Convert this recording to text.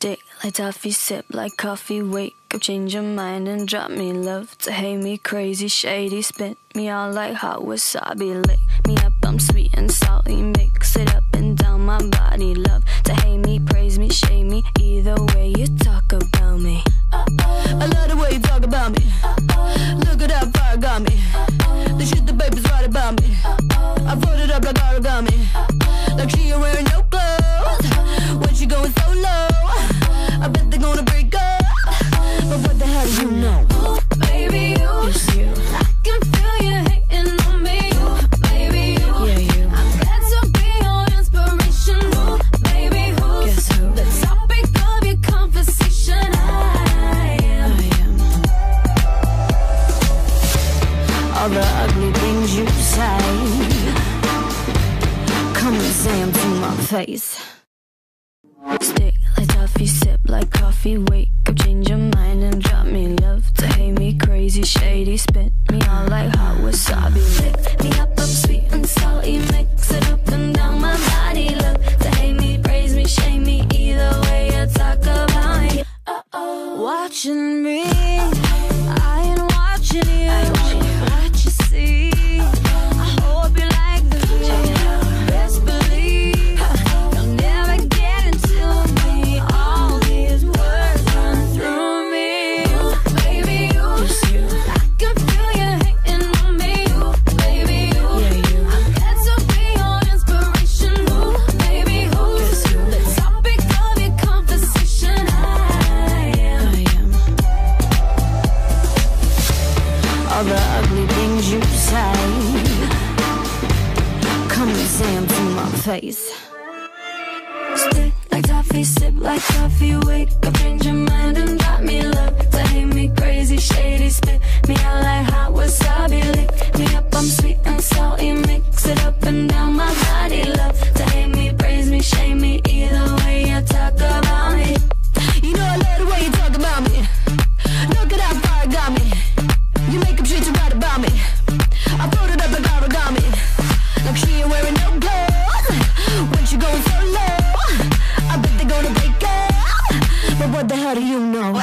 Stick like toffee, sip like coffee, wake up, change your mind and drop me love to hate me crazy, shady, spit me all like hot wasabi, lick me up, I'm sweet and salty, mix it up and down my body, love to hate me, praise me, shame me, either way you talk about me. I love the way you talk about me. Look at far it got me. The shit the papers write about me. I fold it up like origami. Face. Stick like toffee, sip like coffee, wake up, change your mind and drop me love to hate me crazy, shady, spit me all like hot wasabi. Lick me up, I'm sweet and salty, mix it up and down my body. Love to hate me, praise me, shame me, either way you talk about me. Uh-oh. Watching me, my. Stick like toffee, sip like coffee, wake up, change your mind What the hell do you know?